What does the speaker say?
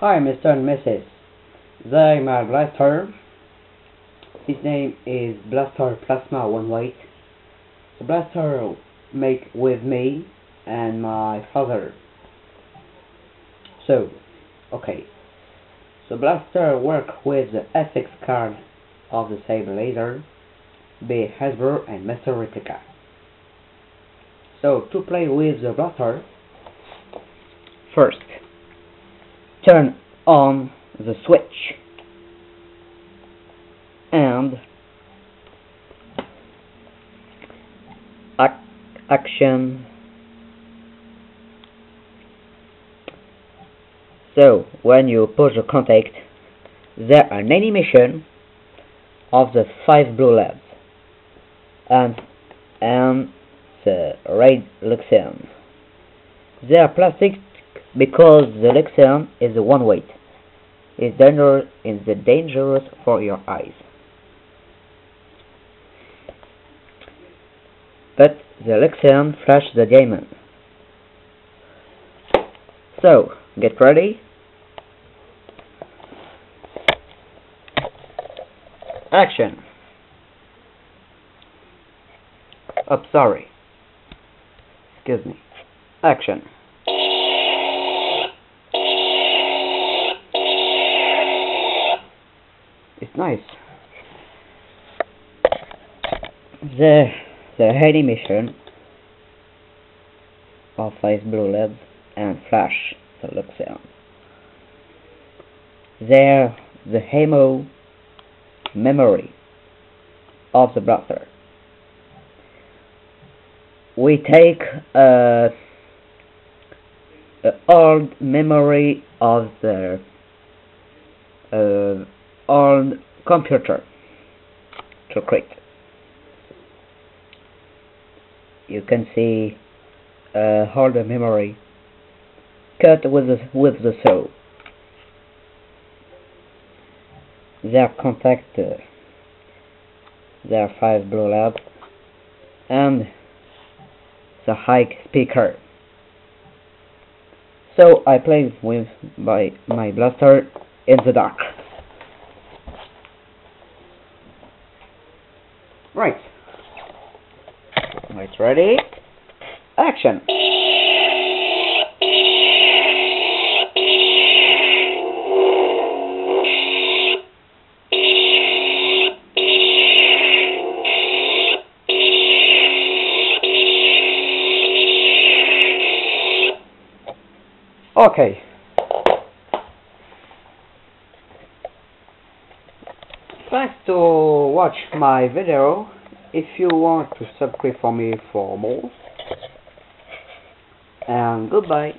Hi, Mr. and Mrs. They my blaster. His name is Blaster Plasma One Watt. The blaster make with me and my father. So, okay. The blaster work with the FX card of the Saber laser, be Hasbro and Master Replica. So, to play with the blaster, first, turn on the switch. And ac action. So when you push the contact there an animation of the five blue LEDs and and the red Luxeon they are plastic because the Luxeon is one watt is dangerous is the dangerous for your eyes. But the Luxeon flash the diamond. So, get ready. Action. Oh, sorry. Excuse me. Action. Nice. The the animation of five blue LEDs and flash the Luxeon. There the Hemo memory of the browser. We take a, a old memory of the uh, on computer to create. You can see uh, the memory cut with the, with the saw. Their contact, uh, their five blue labs, and the high speaker. So I play with my, my blaster in the dark. Right. Right, ready? Action! Okay. Thanks to watch my video. If you want to subscribe for me for more. And goodbye.